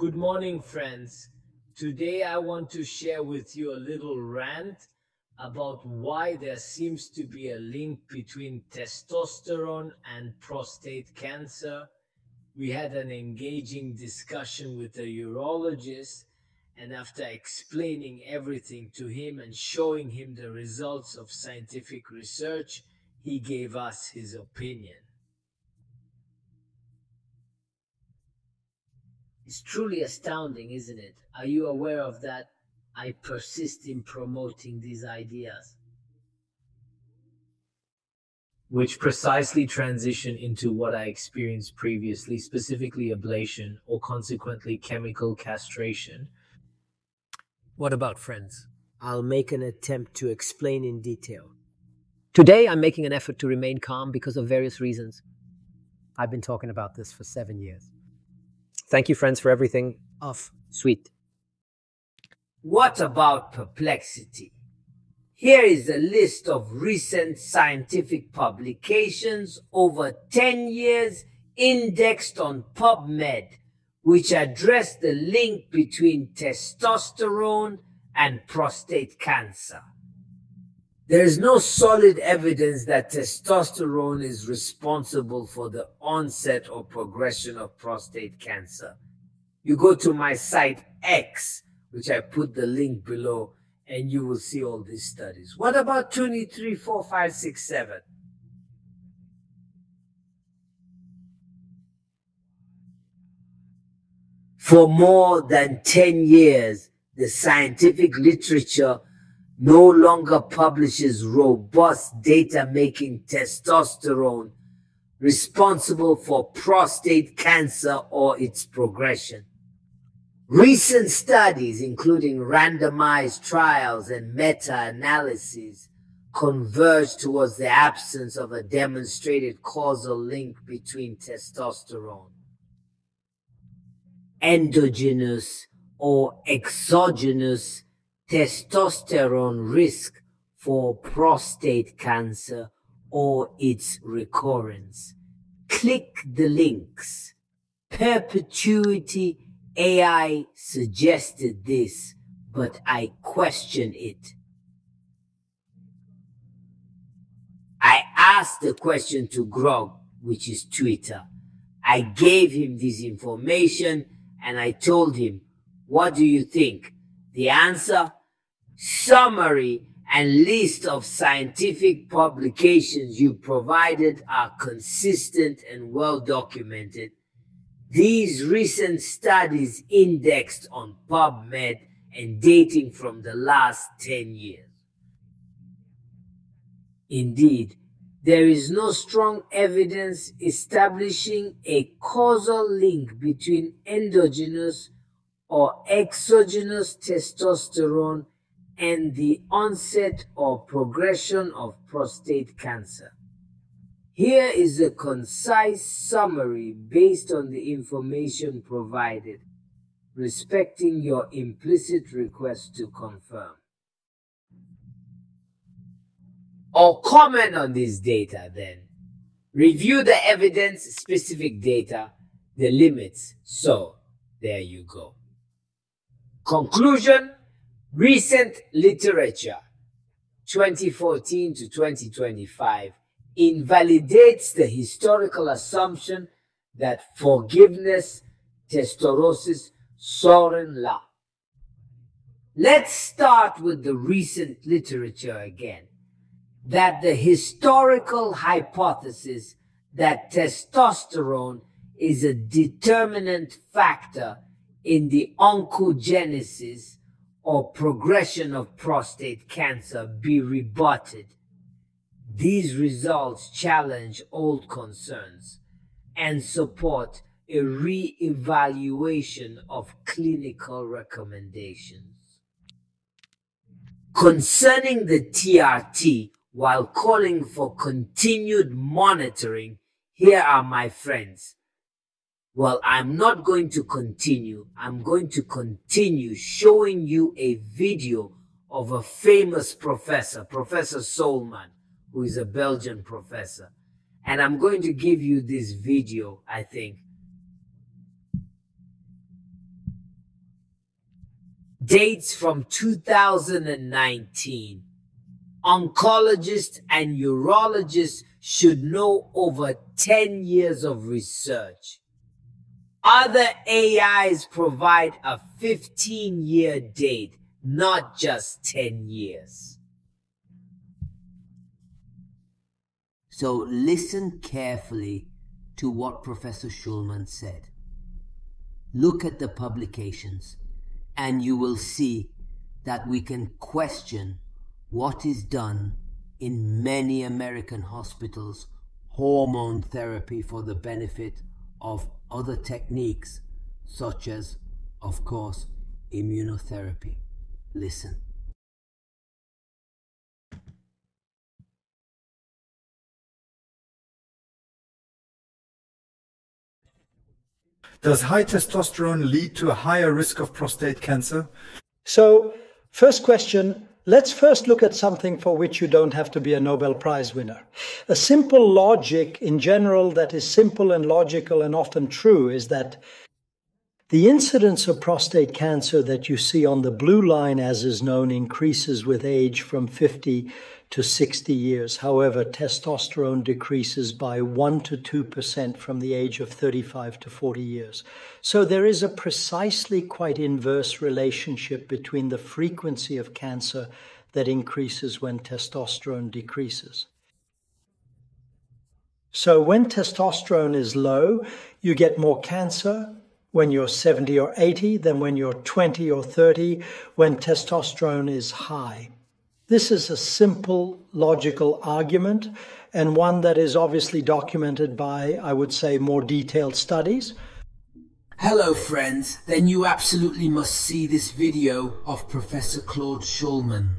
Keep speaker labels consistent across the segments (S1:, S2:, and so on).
S1: Good morning, friends. Today I want to share with you a little rant about why there seems to be a link between testosterone and prostate cancer. We had an engaging discussion with a urologist, and after explaining everything to him and showing him the results of scientific research, he gave us his opinion. It's truly astounding, isn't it? Are you aware of that? I persist in promoting these ideas. Which precisely transition into what I experienced previously, specifically ablation or consequently chemical castration.
S2: What about friends?
S1: I'll make an attempt to explain in detail.
S2: Today, I'm making an effort to remain calm because of various reasons. I've been talking about this for seven years. Thank you, friends, for everything. Off. Sweet.
S1: What about perplexity? Here is a list of recent scientific publications over 10 years indexed on PubMed, which address the link between testosterone and prostate cancer. There is no solid evidence that testosterone is responsible for the onset or progression of prostate cancer. You go to my site X, which I put the link below, and you will see all these studies. What about 23, 4, 5, 6, 7? For more than 10 years, the scientific literature no longer publishes robust data making testosterone responsible for prostate cancer or its progression. Recent studies, including randomized trials and meta-analyses, converge towards the absence of a demonstrated causal link between testosterone, endogenous or exogenous testosterone risk for prostate cancer or its recurrence. Click the links. Perplexity AI suggested this, but I question it. I asked the question to Grok, which is Twitter. I gave him this information and I told him, what do you think? The answer summary and list of scientific publications you provided are consistent and well documented. These recent studies indexed on PubMed and dating from the last 10 years. Indeed, there is no strong evidence establishing a causal link between endogenous or exogenous testosterone and the onset or progression of prostate cancer. Here is a concise summary based on the information provided, respecting your implicit request to confirm. Or comment on this data then. Review the evidence specific data, the limits. So, there you go. Conclusion Recent literature, 2014 to 2025, invalidates the historical assumption that forgiveness, testosterone, sovereign law. Let's start with the recent literature again. That the historical hypothesis that testosterone is a determinant factor in the oncogenesis or progression of prostate cancer be rebutted. These results challenge old concerns and support a re-evaluation of clinical recommendations. Concerning the TRT, while calling for continued monitoring, here are my friends well, I'm not going to continue. I'm going to continue showing you a video of a famous professor, Professor Schulman, who is a Belgian professor. And I'm going to give you this video, I think. dates from 2019. Oncologists and urologists should know over 10 years of research. Other AIs provide a 15 year date, not just 10 years. So listen carefully to what Professor Schulman said. Look at the publications and you will see that we can question what is done in many American hospitals hormone therapy for the benefit of other techniques, such as, of course, immunotherapy. Listen.
S3: Does high testosterone lead to a higher risk of prostate cancer?
S4: So, first question let's first look at something for which you don't have to be a Nobel Prize winner. A simple logic in general that is simple and logical and often true is that the incidence of prostate cancer that you see on the blue line, as is known, increases with age from 50 to 60 years. However, testosterone decreases by 1 to 2% from the age of 35 to 40 years. So there is a precisely quite inverse relationship between the frequency of cancer that increases when testosterone decreases. So when testosterone is low, you get more cancer, when you're 70 or 80 than when you're 20 or 30 when testosterone is high. This is a simple logical argument and one that is obviously documented by, I would say, more detailed studies.
S1: Hello friends, then you absolutely must see this video of Professor Claude Schulman.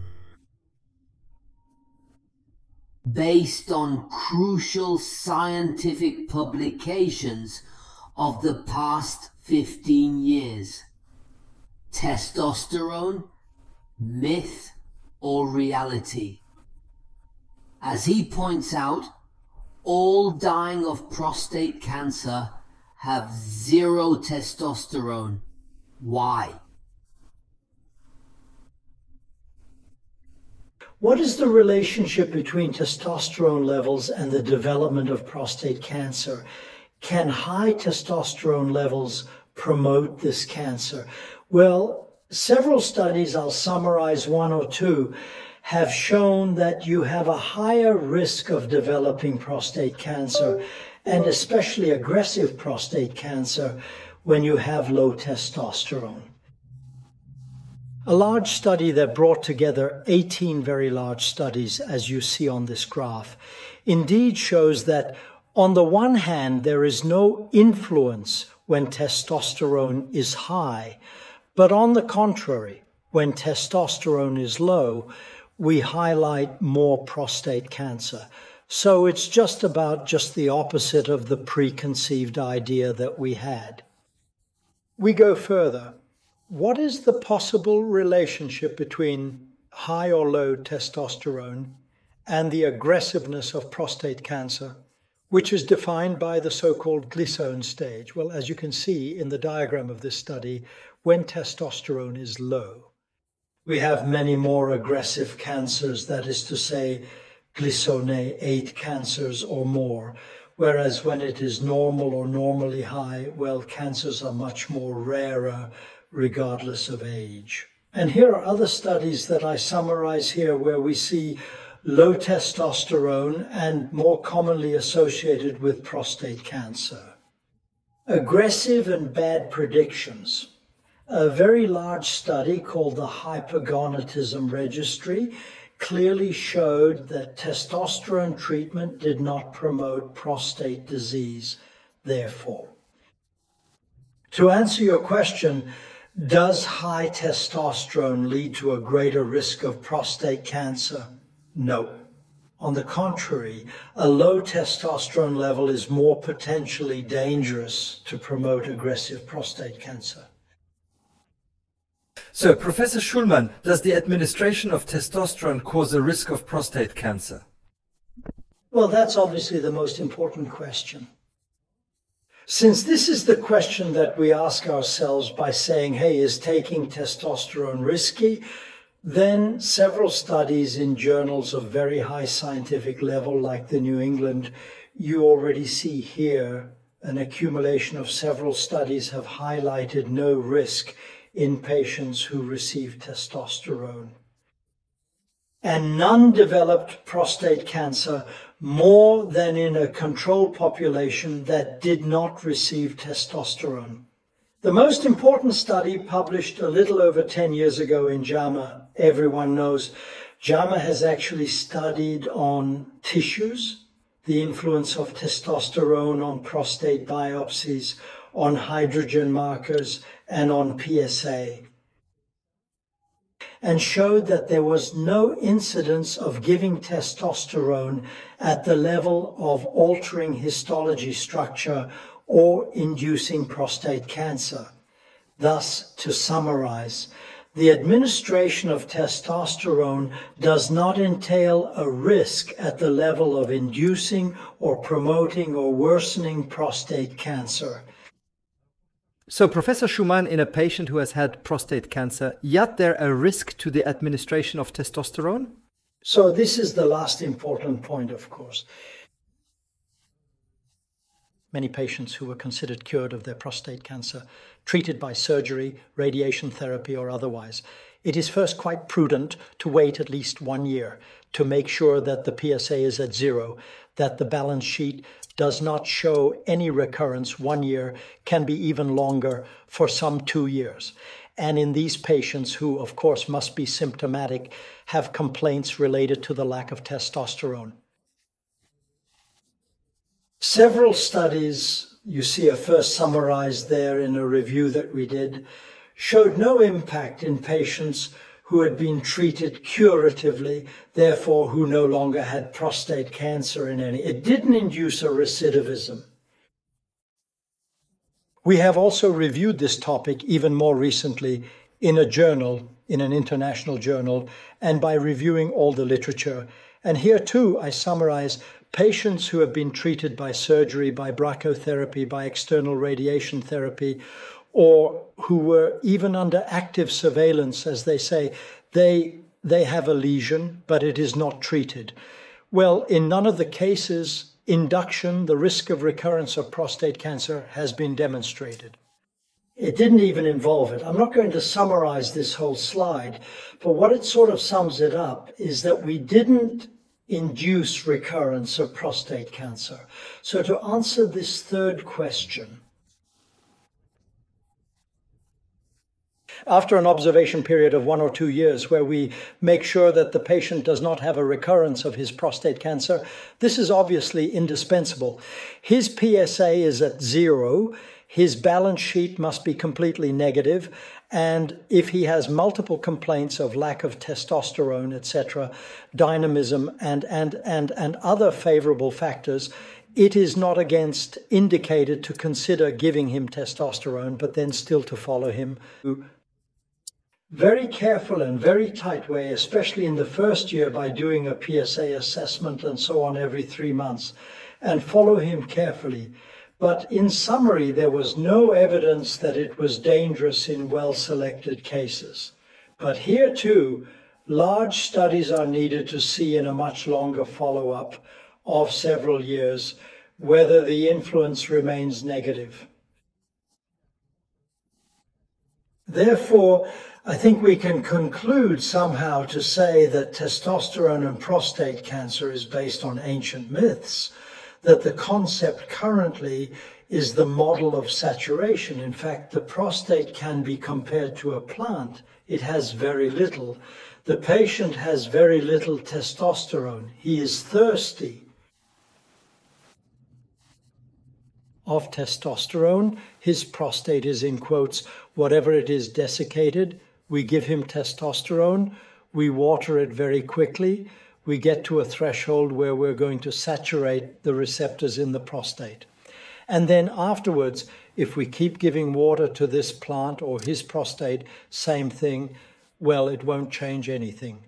S1: Based on crucial scientific publications of the past 15 years. Testosterone, myth or reality? As he points out, all dying of prostate cancer have zero testosterone. Why?
S4: What is the relationship between testosterone levels and the development of prostate cancer? Can high testosterone levels promote this cancer? Well, several studies, I'll summarize one or two, have shown that you have a higher risk of developing prostate cancer and especially aggressive prostate cancer when you have low testosterone. A large study that brought together 18 very large studies, as you see on this graph, indeed shows that on the one hand, there is no influence when testosterone is high, but on the contrary, when testosterone is low, we highlight more prostate cancer. So it's just about just the opposite of the preconceived idea that we had. We go further. What is the possible relationship between high or low testosterone and the aggressiveness of prostate cancer? which is defined by the so-called Gleason stage. Well, as you can see in the diagram of this study, when testosterone is low, we have many more aggressive cancers, that is to say, Gleason 8 cancers or more, whereas when it is normal or normally high, well, cancers are much more rarer regardless of age. And here are other studies that I summarize here where we see low testosterone and more commonly associated with prostate cancer. Aggressive and bad predictions. A very large study called the Hypogonadism Registry clearly showed that testosterone treatment did not promote prostate disease, therefore. To answer your question, does high testosterone lead to a greater risk of prostate cancer? No. On the contrary, a low testosterone level is more potentially dangerous to promote aggressive prostate cancer.
S3: So, Professor Schulman, does the administration of testosterone cause a risk of prostate cancer?
S4: Well, that's obviously the most important question. Since this is the question that we ask ourselves by saying, hey, is taking testosterone risky? Then several studies in journals of very high scientific level, like the New England, you already see here an accumulation of several studies have highlighted no risk in patients who received testosterone. And none developed prostate cancer more than in a control population that did not receive testosterone. The most important study published a little over 10 years ago in JAMA, everyone knows, JAMA has actually studied on tissues, the influence of testosterone on prostate biopsies, on hydrogen markers, and on PSA and showed that there was no incidence of giving testosterone at the level of altering histology structure or inducing prostate cancer. Thus, to summarize, the administration of testosterone does not entail a risk at the level of inducing or promoting or worsening prostate cancer.
S3: So, Professor Schulman, in a patient who has had prostate cancer, yet there a risk to the administration of testosterone?
S4: So, this is the last important point, of course. Many patients who were considered cured of their prostate cancer, treated by surgery, radiation therapy, or otherwise, it is first quite prudent to wait at least one year to make sure that the PSA is at zero, that the balance sheet does not show any recurrence one year, can be even longer for some two years. And in these patients, who of course must be symptomatic, have complaints related to the lack of testosterone. Several studies, you see are first summarized there in a review that we did, showed no impact in patients who had been treated curatively, therefore who no longer had prostate cancer in any. It didn't induce a recidivism. We have also reviewed this topic even more recently in a journal, in an international journal, and by reviewing all the literature. And here too, I summarize patients who have been treated by surgery, by brachytherapy, by external radiation therapy, or who were even under active surveillance, as they say, they, they have a lesion, but it is not treated. Well, in none of the cases, induction, the risk of recurrence of prostate cancer has been demonstrated. It didn't even involve it. I'm not going to summarize this whole slide, but what it sort of sums it up is that we didn't induce recurrence of prostate cancer. So to answer this third question, after an observation period of one or two years where we make sure that the patient does not have a recurrence of his prostate cancer, this is obviously indispensable. His PSA is at zero. His balance sheet must be completely negative, and if he has multiple complaints of lack of testosterone, etc., dynamism, and, and, and, and other favorable factors, it is not against indicated to consider giving him testosterone, but then still to follow him very careful and very tight way, especially in the first year by doing a PSA assessment and so on every three months, and follow him carefully. But in summary, there was no evidence that it was dangerous in well selected cases. But here too, large studies are needed to see in a much longer follow up of several years whether the influence remains negative. Therefore, I think we can conclude somehow to say that testosterone and prostate cancer is based on ancient myths, that the concept currently is the model of saturation. In fact, the prostate can be compared to a plant. It has very little. The patient has very little testosterone. He is thirsty. Of testosterone, his prostate is in quotes, whatever it is desiccated, we give him testosterone, we water it very quickly, we get to a threshold where we're going to saturate the receptors in the prostate. And then afterwards, if we keep giving water to this plant or his prostate, same thing, well, it won't change anything.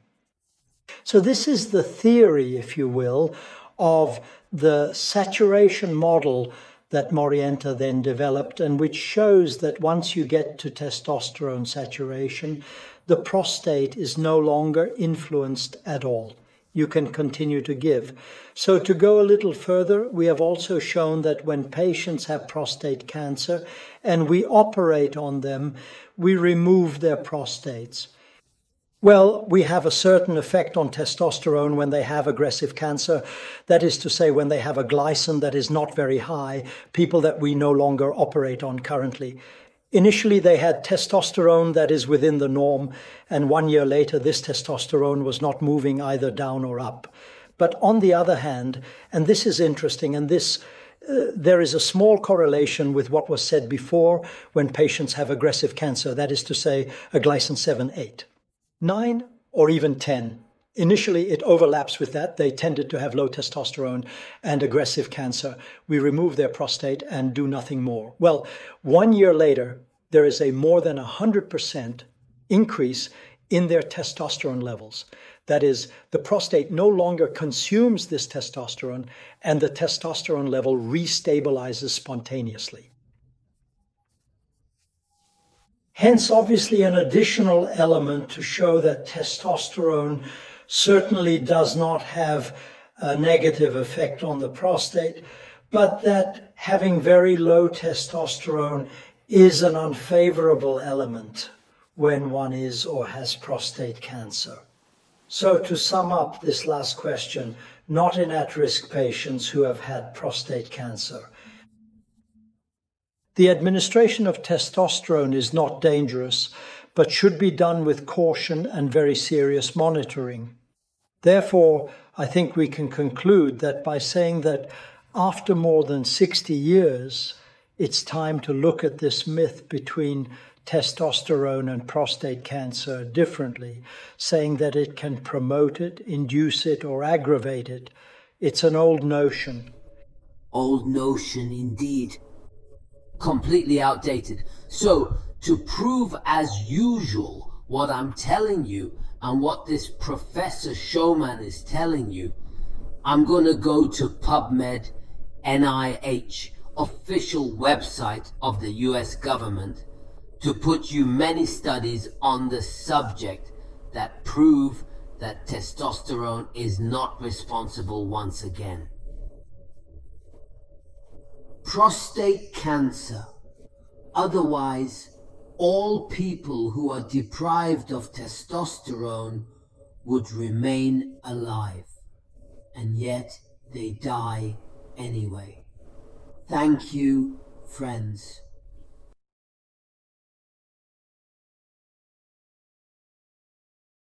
S4: So, this is the theory, if you will, of the saturation model that Morgentaler then developed, and which shows that once you get to testosterone saturation, the prostate is no longer influenced at all. You can continue to give. So, to go a little further, we have also shown that when patients have prostate cancer and we operate on them, we remove their prostates. Well, we have a certain effect on testosterone when they have aggressive cancer. That is to say, when they have a Gleason that is not very high, people that we no longer operate on currently. Initially, they had testosterone that is within the norm, and one year later, this testosterone was not moving either down or up. But on the other hand, and this is interesting, and this uh, there is a small correlation with what was said before when patients have aggressive cancer, that is to say, a Gleason 7 8. 9 or even 10. Initially, it overlaps with that. They tended to have low testosterone and aggressive cancer. We remove their prostate and do nothing more. Well, one year later, there is a more than 100% increase in their testosterone levels. That is, the prostate no longer consumes this testosterone and the testosterone level restabilizes spontaneously. Hence, obviously, an additional element to show that testosterone certainly does not have a negative effect on the prostate, but that having very low testosterone is an unfavorable element when one is or has prostate cancer. So, to sum up this last question, not in at risk patients who have had prostate cancer. The administration of testosterone is not dangerous, but should be done with caution and very serious monitoring. Therefore, I think we can conclude that by saying that after more than 60 years, it's time to look at this myth between testosterone and prostate cancer differently, saying that it can promote it, induce it, or aggravate it. It's an old notion.
S1: Old notion indeed completely outdated. So, to prove as usual what I'm telling you and what this Professor Schulman is telling you, I'm going to go to PubMed NIH, official website of the US government, to put you many studies on the subject that prove that testosterone is not responsible once again prostate cancer. Otherwise, all people who are deprived of testosterone would remain alive, and yet they die anyway. Thank you, friends.